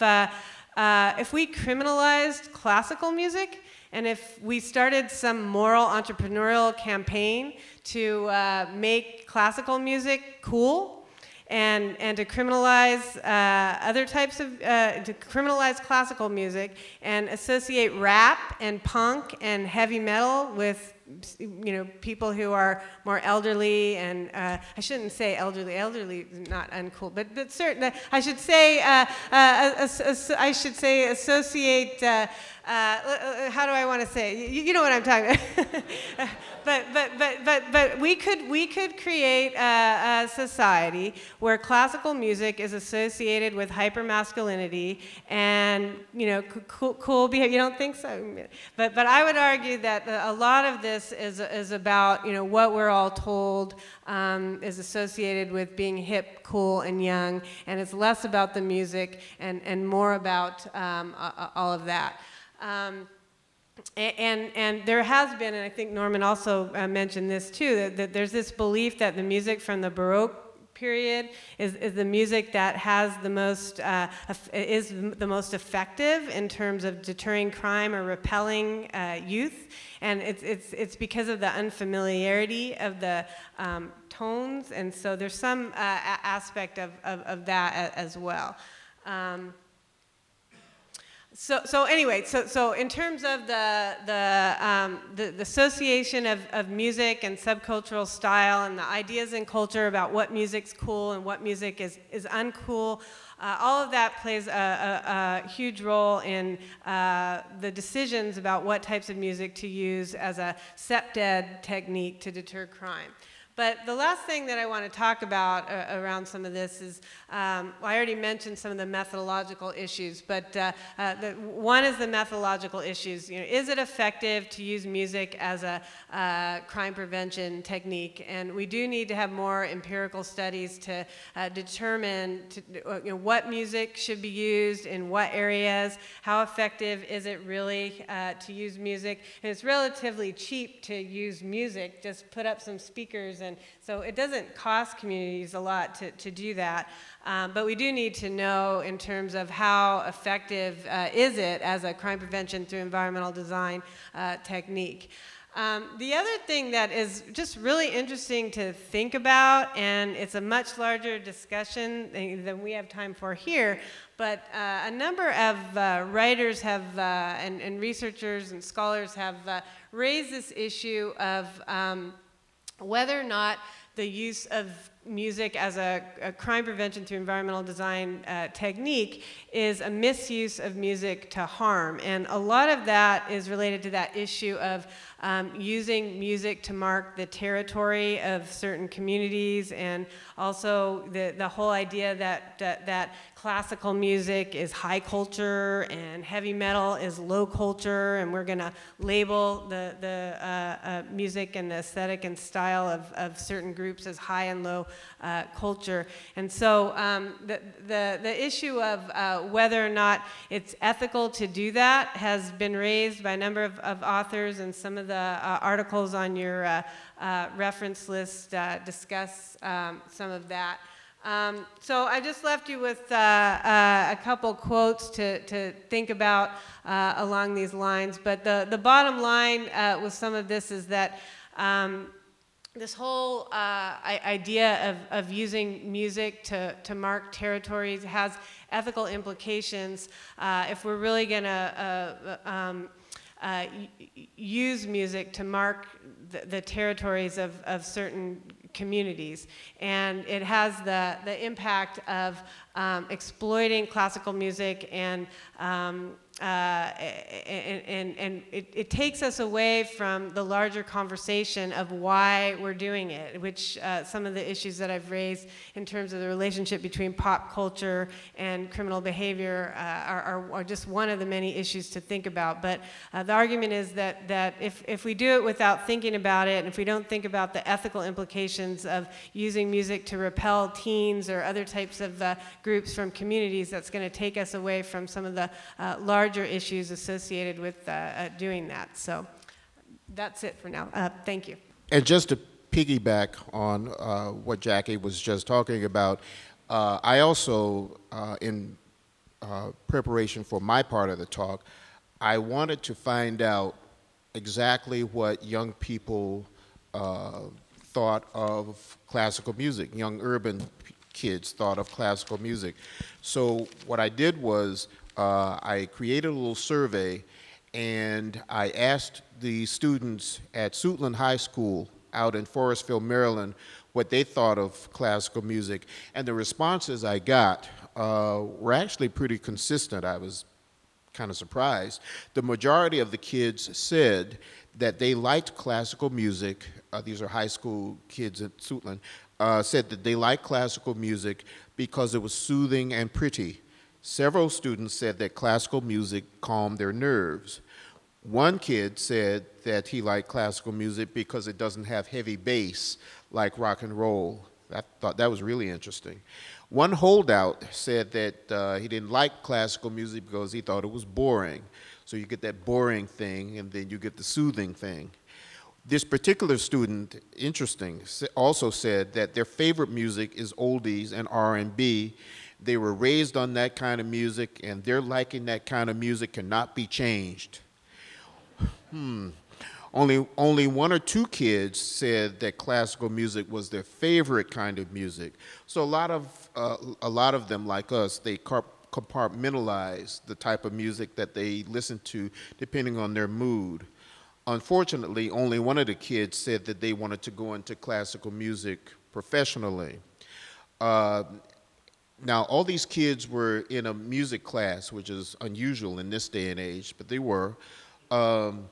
if we criminalized classical music, and if we started some moral entrepreneurial campaign to uh, make classical music cool and, and to criminalize uh, other types of, uh, to criminalize classical music and associate rap and punk and heavy metal with you know, people who are more elderly and uh, I shouldn't say elderly, elderly is not uncool, but, but certain, I should say, uh, uh, I should say associate uh, uh, uh, how do I want to say? You, you know what I'm talking about. but, but, but, but, but we could, we could create a, a society where classical music is associated with hypermasculinity and, you know, cool, cool behavior. You don't think so? But, but I would argue that a lot of this is, is about, you know, what we're all told um, is associated with being hip, cool, and young, and it's less about the music and, and more about um, all of that. Um, and, and there has been, and I think Norman also uh, mentioned this too, that, that, there's this belief that the music from the Baroque period is, is the music that has the most, uh, is the most effective in terms of deterring crime or repelling uh, youth. And it's, it's, it's because of the unfamiliarity of the um, tones, and so there's some uh, aspect of, of, of that as well. Um, so, so anyway, so, so in terms of the, the, um, the, the, association of, of music and subcultural style and the ideas in culture about what music's cool and what music is, is uncool, uh, all of that plays a, a, a huge role in uh, the decisions about what types of music to use as a CPTED technique to deter crime. But the last thing that I want to talk about uh, around some of this is, um, well, I already mentioned some of the methodological issues, but uh, uh, the, one is the methodological issues. You know, is it effective to use music as a uh, crime prevention technique? And we do need to have more empirical studies to uh, determine to, uh, you know, what music should be used in what areas, how effective is it really to use music. And it's relatively cheap to use music, just put up some speakers and And so it doesn't cost communities a lot to, to do that. Um, but we do need to know in terms of how effective uh, is it as a crime prevention through environmental design uh, technique. Um, the other thing that is just really interesting to think about, and it's a much larger discussion than we have time for here, but uh, a number of uh, writers have, uh, and, and, researchers and scholars have uh, raised this issue of um, whether or not the use of music as a, a, crime prevention through environmental design uh, technique is a misuse of music to harm. And a lot of that is related to that issue of um, using music to mark the territory of certain communities and also the, the whole idea that, that, that classical music is high culture and heavy metal is low culture and we're going to label the, the uh, uh, music and the aesthetic and style of, of certain groups as high and low uh, culture. And so um, the, the, the issue of uh, whether or not it's ethical to do that has been raised by a number of, of authors, and some of the uh, articles on your uh, uh, reference list uh, discuss um, some of that. Um, so I just left you with uh, uh, a couple quotes to, to think about along these lines. But the, the bottom line with some of this is that um, this whole uh, idea of, of using music to, to mark territories has ethical implications uh, if we're really going to uh, um, uh, use music to mark the, the territories of, of certain communities. And it has the, the impact of um, exploiting classical music and um, uh, and, and, and it, it, takes us away from the larger conversation of why we're doing it, which uh, some of the issues that I've raised in terms of the relationship between pop culture and criminal behavior uh, are, are, are, just one of the many issues to think about. But uh, the argument is that, that if, if we do it without thinking about it, and if we don't think about the ethical implications of using music to repel teens or other types of uh, groups from communities, that's going to take us away from some of the uh, larger issues associated with uh, uh, doing that. So that's it for now. Uh, thank you. And just to piggyback on uh, what Jackie was just talking about, uh, I also, in preparation for my part of the talk, I wanted to find out exactly what young people thought of classical music, young urban kids thought of classical music. So what I did was uh, I created a little survey and I asked the students at Suitland High School out in Forestville, Maryland, what they thought of classical music. And the responses I got uh, were actually pretty consistent. I was kind of surprised. The majority of the kids said that they liked classical music. Uh, these are high school kids at Suitland. Uh, said that they liked classical music because it was soothing and pretty. Several students said that classical music calmed their nerves. One kid said that he liked classical music because it doesn't have heavy bass like rock and roll. I thought that was really interesting. One holdout said that uh, he didn't like classical music because he thought it was boring. So you get that boring thing, and then you get the soothing thing. This particular student, interesting, also said that their favorite music is oldies and R&B they were raised on that kind of music, and their liking that kind of music cannot be changed. Hmm. Only, only one or two kids said that classical music was their favorite kind of music. So a lot of, uh, a lot of them, like us, they compartmentalize the type of music that they listen to depending on their mood. Unfortunately, only one of the kids said that they wanted to go into classical music professionally. Uh, now, all these kids were in a music class, which is unusual in this day and age, but they were. Um,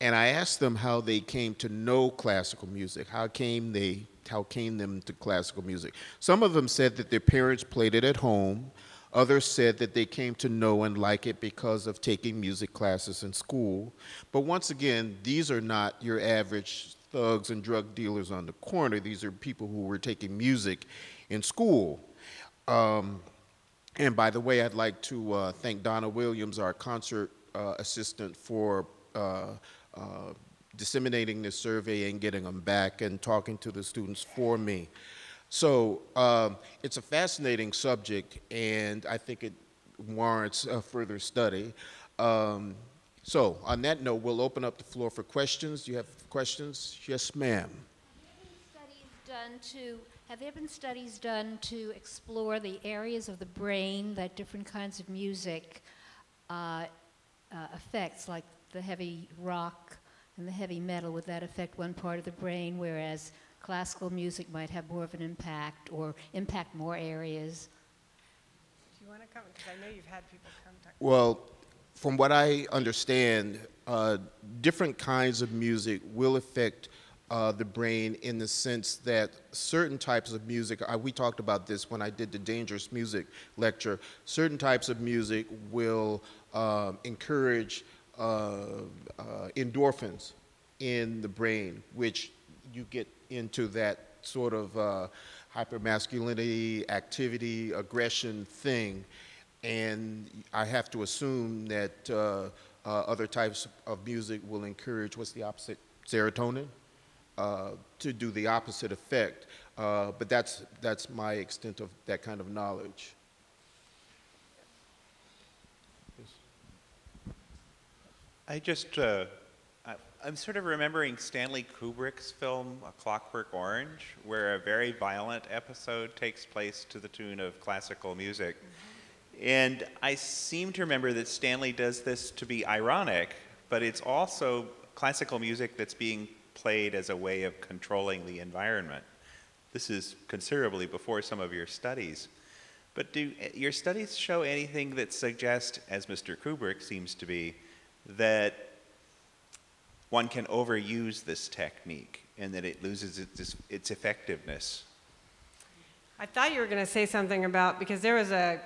and I asked them how they came to know classical music. How came they? How came them to classical music? Some of them said that their parents played it at home. Others said that they came to know and like it because of taking music classes in school. But once again, these are not your average thugs and drug dealers on the corner. These are people who were taking music in school. Um, and by the way, I'd like to uh, thank Donna Williams, our concert uh, assistant, for uh, uh disseminating this survey and getting them back and talking to the students for me. So um, it's a fascinating subject, and I think it warrants a further study. Um, so on that note, we'll open up the floor for questions. Do you have questions? Yes, ma'am. done to have there been studies done to explore the areas of the brain that different kinds of music uh, uh, affects, like the heavy rock and the heavy metal? Would that affect one part of the brain, whereas classical music might have more of an impact or impact more areas? Do you want to come? Because I know you've had people come talk. Well, from what I understand, uh, different kinds of music will affect uh, the brain in the sense that certain types of music, uh, we talked about this when I did the dangerous music lecture, certain types of music will um, encourage uh, uh, endorphins in the brain, which you get into that sort of uh, hypermasculinity, activity, aggression thing. And I have to assume that uh, uh, other types of music will encourage, what's the opposite? Serotonin? Uh, to do the opposite effect. Uh, but that's, that's my extent of that kind of knowledge. I just, I, am sort of remembering Stanley Kubrick's film A Clockwork Orange, where a very violent episode takes place to the tune of classical music. Mm-hmm. And I seem to remember that Stanley does this to be ironic, but it's also classical music that's being played as a way of controlling the environment. This is considerably before some of your studies. But do eh, your studies show anything that suggests, as Mr. Kubrick seems to be, that one can overuse this technique and that it loses its, its effectiveness? I thought you were going to say something about, because there was a,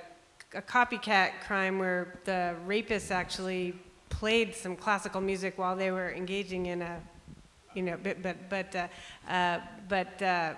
a copycat crime where the rapists actually played some classical music while they were engaging in a you know, but but but uh, uh, but. Uh,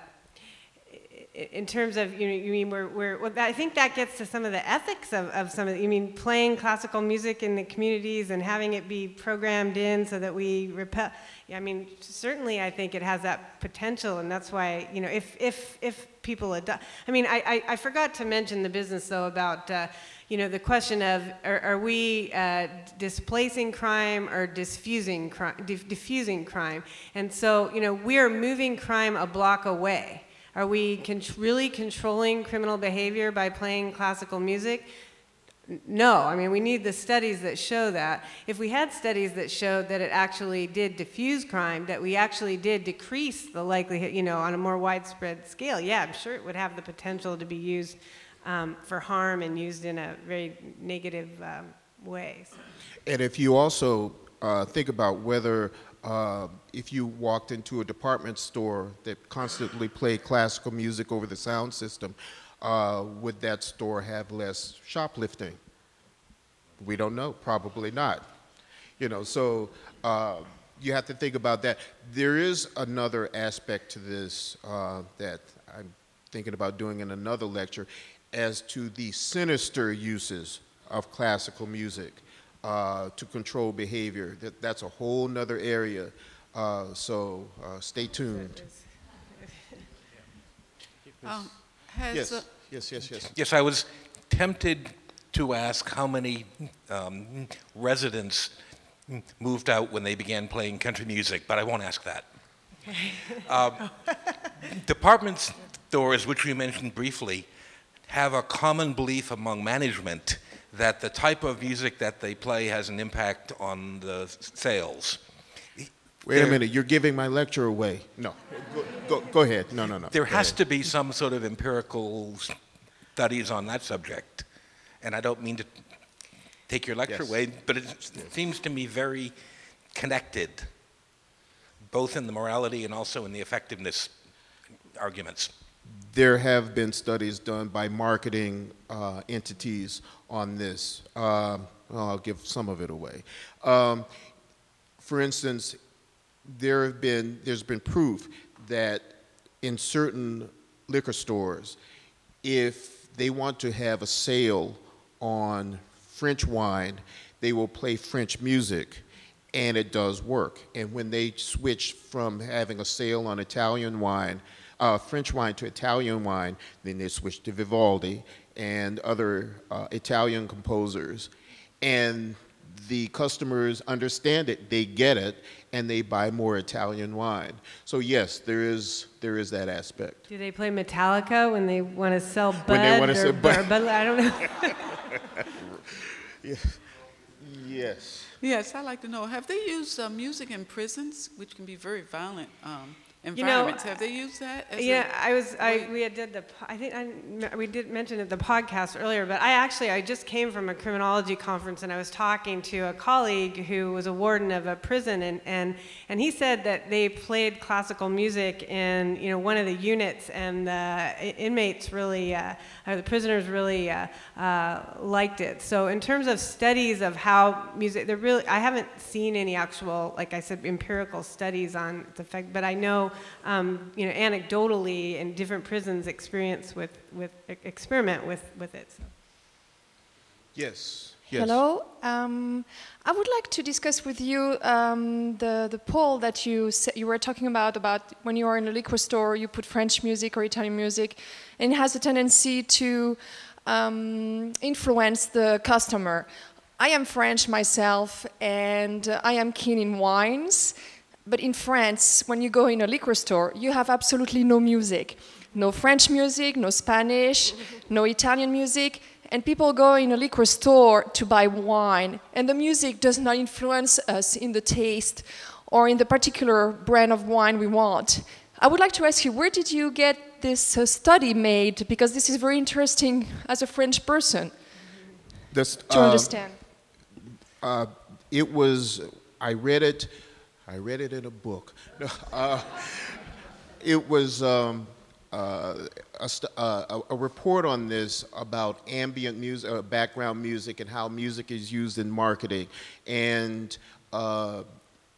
in terms of, you know, you mean we're, we're well, I think that gets to some of the ethics of, of some of, you mean playing classical music in the communities and having it be programmed in so that we repel. Yeah, I mean, certainly I think it has that potential, and that's why, you know, if, if, if people adopt, I mean, I, I, I forgot to mention the business though about, uh, you know, the question of are, are we uh, displacing crime or diffusing crime, diffusing crime? And so, you know, we're moving crime a block away. Are we con really controlling criminal behavior by playing classical music? No, I mean, we need the studies that show that. If we had studies that showed that it actually did diffuse crime, that we actually did decrease the likelihood, you know, on a more widespread scale, yeah, I'm sure it would have the potential to be used um, for harm and used in a very negative um, way. And if you also uh, think about whether uh, if you walked into a department store that constantly played classical music over the sound system, uh, would that store have less shoplifting? We don't know, probably not. You know, so uh, you have to think about that. There is another aspect to this uh, that I'm thinking about doing in another lecture, as to the sinister uses of classical music uh, to control behavior. That, that's a whole nother area. Uh, so uh, stay tuned. Um, yes, yes, yes, yes. Yes, I was tempted to ask how many um, residents moved out when they began playing country music, but I won't ask that. uh, department stores, which we mentioned briefly, have a common belief among management that the type of music that they play has an impact on the sales. Wait there, a minute, you're giving my lecture away. No, go, go, go ahead. No, no, no. There go has ahead. to be some sort of empirical studies on that subject. And I don't mean to take your lecture yes. away, but it yes. seems to me very connected, both in the morality and also in the effectiveness arguments there have been studies done by marketing uh, entities on this. Uh, well, I'll give some of it away. Um, for instance, there have been, there's been proof that in certain liquor stores, if they want to have a sale on French wine, they will play French music and it does work. And when they switch from having a sale on Italian wine, uh, French wine to Italian wine, then they switched to Vivaldi and other uh, Italian composers. And the customers understand it, they get it, and they buy more Italian wine. So yes, there is there is that aspect. Do they play Metallica when they want to sell Bud When they wanna or, sell Bud. Bud I don't know. Yes. Yes, I'd like to know, have they used uh, music in prisons, which can be very violent um, know, have they used that? Yeah, I was. I we had did the. I think I, we did mention it the podcast earlier, but I actually I just came from a criminology conference and I was talking to a colleague who was a warden of a prison and and and he said that they played classical music in you know one of the units and the inmates really uh, or the prisoners really uh, uh, liked it. So in terms of studies of how music, there really I haven't seen any actual like I said empirical studies on the effect, but I know um, you know anecdotally in different prisons experience with with experiment with with it. So. Yes. Yes. Hello. Um, I would like to discuss with you um, the the poll that you you were talking about about when you are in a liquor store, you put French music or Italian music, and it has a tendency to um, influence the customer. I am French myself, and I am keen in wines. But in France, when you go in a liquor store, you have absolutely no music. No French music, no Spanish, no Italian music. And people go in a liquor store to buy wine. And the music does not influence us in the taste or in the particular brand of wine we want. I would like to ask you, where did you get this uh, study made? Because this is very interesting as a French person This, to uh, understand. Uh, it was, I read it, I read it in a book. Uh, it was um, uh, a, uh, a, report on this about ambient music, uh, background music, and how music is used in marketing. And uh,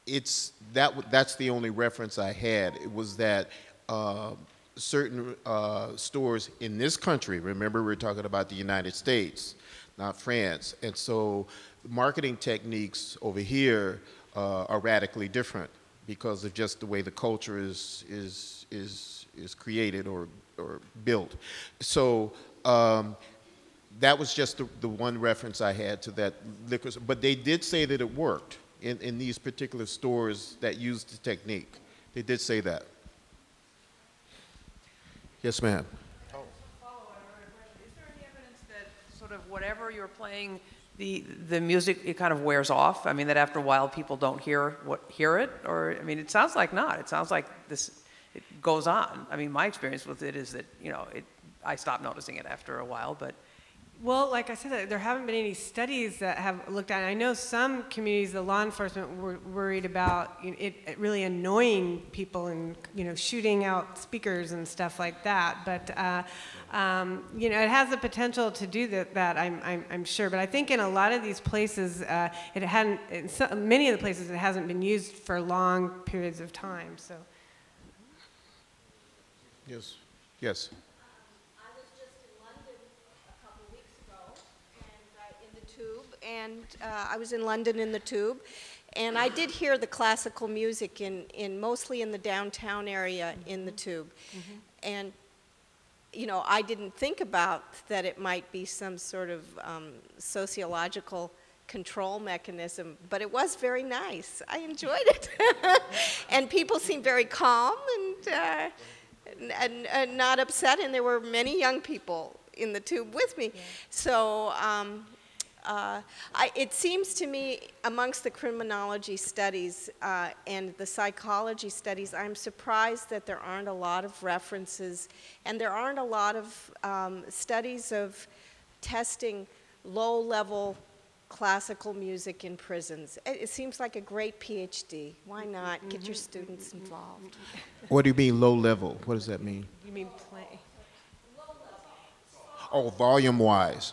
it's, that, that's the only reference I had. It was that uh, certain uh, stores in this country, remember we're talking about the United States, not France. And so marketing techniques over here uh, are radically different because of just the way the culture is, is, is, is created or, or built. So um, that was just the, the one reference I had to that liquor. But they did say that it worked in, in these particular stores that used the technique. They did say that. Yes, ma'am. Is there any evidence that sort of whatever you're playing, the, the music, it kind of wears off? I mean, that after a while, people don't hear what, hear it? Or, I mean, it sounds like not. It sounds like this, it goes on. I mean, my experience with it is that, you know, it, I stopped noticing it after a while, but Well, like I said, there haven't been any studies that have looked at it. I know some communities, the law enforcement were worried about it, really annoying people and you know shooting out speakers and stuff like that. But uh, um, you know, it has the potential to do that. That I'm, I'm, I'm sure. But I think in a lot of these places, uh, it hadn't. In some, many of the places, it hasn't been used for long periods of time. So. Yes. Yes. I was just in London a couple weeks ago, and uh, in the tube, and uh, I was in London in the tube, and I did hear the classical music in, in mostly in the downtown area in the tube, and you know I didn't think about that it might be some sort of um, sociological control mechanism, but it was very nice. I enjoyed it, and people seemed very calm and. Uh, and, and, not upset, and there were many young people in the tube with me. So um, uh, I, it seems to me, amongst the criminology studies uh, and the psychology studies, I'm surprised that there aren't a lot of references, and there aren't a lot of um, studies of testing low-level classical music in prisons. It, it seems like a great PhD. Why not get your students involved? What do you mean low level? What does that mean? You mean play? Oh, volume wise.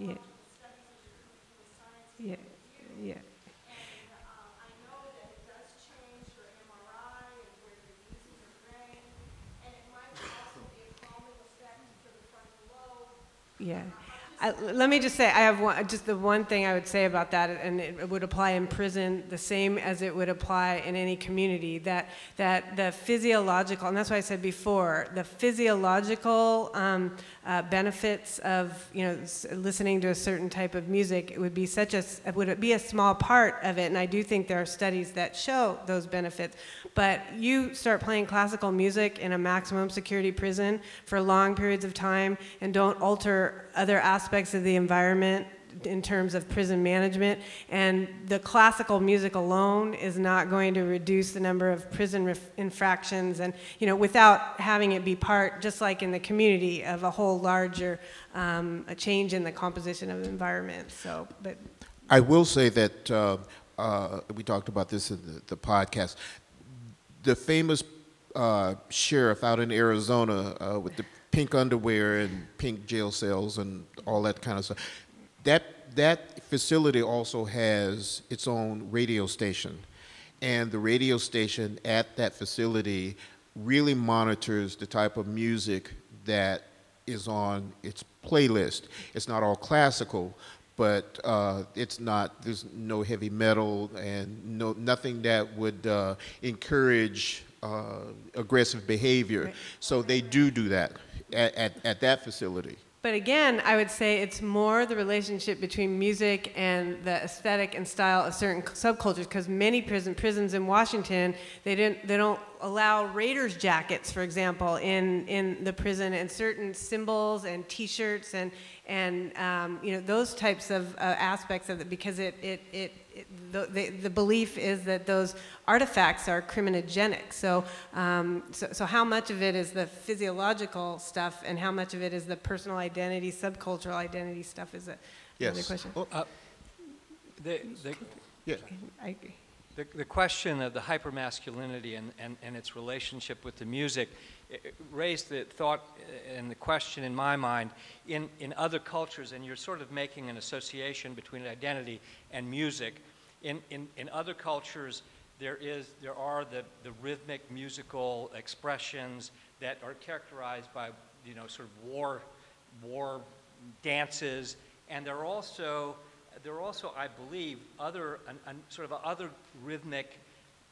Yeah. Yeah. Yeah. Yeah. I, let me just say, I have one, just the one thing I would say about that, and it, would apply in prison the same as it would apply in any community, that, that the physiological, and that's why I said before, the physiological um, uh, benefits of, you know, listening to a certain type of music, it would be such a, it would be a small part of it, and I do think there are studies that show those benefits, but you start playing classical music in a maximum security prison for long periods of time and don't alter other aspects of the environment in terms of prison management. And the classical music alone is not going to reduce the number of prison infractions and, you know, without having it be part, just like in the community, of a whole larger um, a change in the composition of the environment. So, but. I will say that uh, uh, we talked about this in the, the podcast. The famous uh, sheriff out in Arizona uh, with the pink underwear and pink jail cells and all that kind of stuff. That, that facility also has its own radio station. And the radio station at that facility really monitors the type of music that is on its playlist. It's not all classical, but uh, it's not, there's no heavy metal and no, nothing that would uh, encourage uh, aggressive behavior. Right. So they do do that at, at, at that facility. But again, I would say it's more the relationship between music and the aesthetic and style of certain subcultures. Because many prison prisons in Washington, they didn't they don't allow Raiders jackets, for example, in in the prison, and certain symbols and T-shirts and and um, you know those types of uh, aspects of it because it it it the, the, the, belief is that those artifacts are criminogenic. So, um, so, so, how much of it is the physiological stuff and how much of it is the personal identity, subcultural identity stuff is a, yes. another question. Well, uh, the, the, yeah. I, the, the question of the hypermasculinity and, and, and its relationship with the music raised the thought and the question in my mind in, in other cultures, and you're sort of making an association between identity and music. In, in, in other cultures, there, is, there are the, the rhythmic musical expressions that are characterized by you know, sort of war, war dances, and there are also, there are also I believe, other, an, an, sort of other rhythmic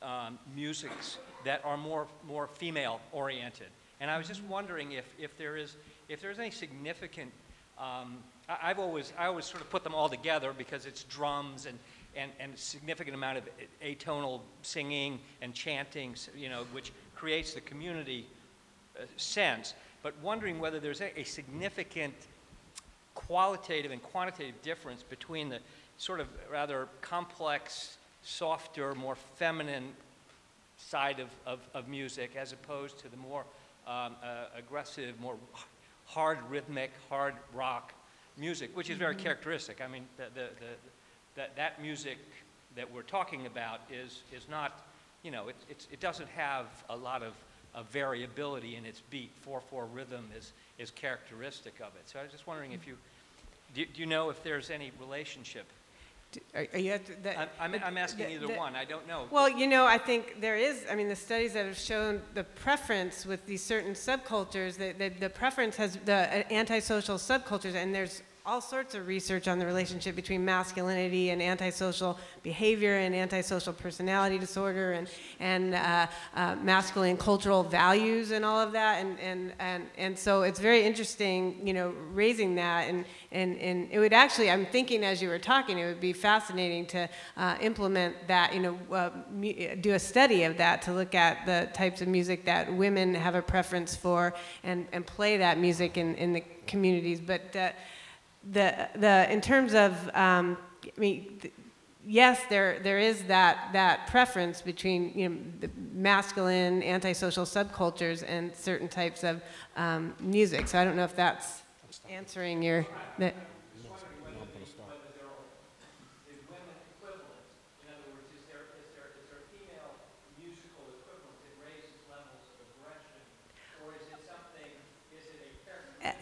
um, musics that are more, more female oriented. And I was just wondering if, if there is if there's any significant, um, I, have always I always sort of put them all together because it's drums and and, and a significant amount of atonal singing and chanting, you know, which creates the community uh, sense. But wondering whether there's a, a significant qualitative and quantitative difference between the sort of rather complex, softer, more feminine side of, of, of music as opposed to the more um, uh, aggressive, more hard rhythmic, hard rock music, which is very mm-hmm. characteristic. I mean, the, the, the, that, that music that we're talking about is, is not, you know, it, it's, it doesn't have a lot of, of variability in its beat. 4-4 rhythm is, is characteristic of it. So I was just wondering if you, do, do you know if there's any relationship are, are you that, I'm, I'm, asking the, either the, one. I don't know. Well, you know, I think there is. I mean, the studies that have shown the preference with these certain subcultures, the, the, the preference has the uh, antisocial subcultures, and there's all sorts of research on the relationship between masculinity and antisocial behavior and antisocial personality disorder and, and uh, uh, masculine cultural values and all of that. And, and, and, and so it's very interesting, you know, raising that. And, and, and it would actually, I'm thinking as you were talking, it would be fascinating to uh, implement that, you know, uh, do a study of that to look at the types of music that women have a preference for and, and play that music in, in the communities. But uh, the, the, in terms of, um, I mean, yes, there, there is that, that preference between you know, the masculine, antisocial subcultures and certain types of um, music. So I don't know if that's answering your. The,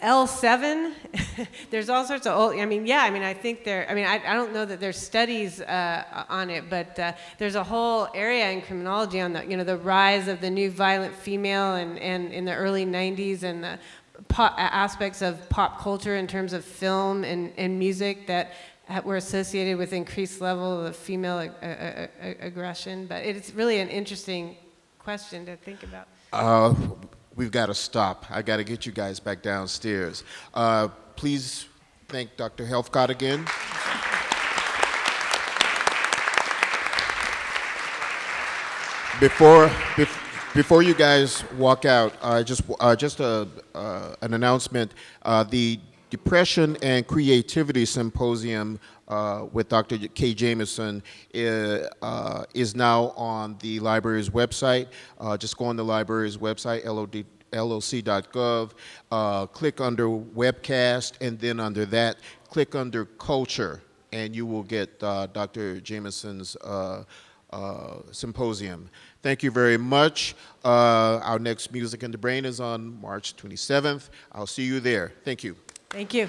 L7, there's all sorts of old, I mean, yeah, I mean, I think there, I mean, I, I don't know that there's studies uh, on it, but uh, there's a whole area in criminology on the, you know, the rise of the new violent female and, and in the early 90s and the pop, aspects of pop culture in terms of film and, and music that were associated with increased level of female ag ag aggression. But it's really an interesting question to think about. Uh, we've got to stop. I got to get you guys back downstairs. Uh, please thank Dr. Helfgott again. Before, before you guys walk out, uh, just, uh, just a, uh, an announcement. Uh, the Depression and Creativity Symposium uh, with Dr. Kay Jamison uh, is now on the library's website. Uh, just go on the library's website, LOD, loc.gov, uh, click under webcast, and then under that, click under culture, and you will get uh, Dr. Jamison's uh, symposium. Thank you very much. our next Music in the Brain is on March 27th. I'll see you there. Thank you. Thank you.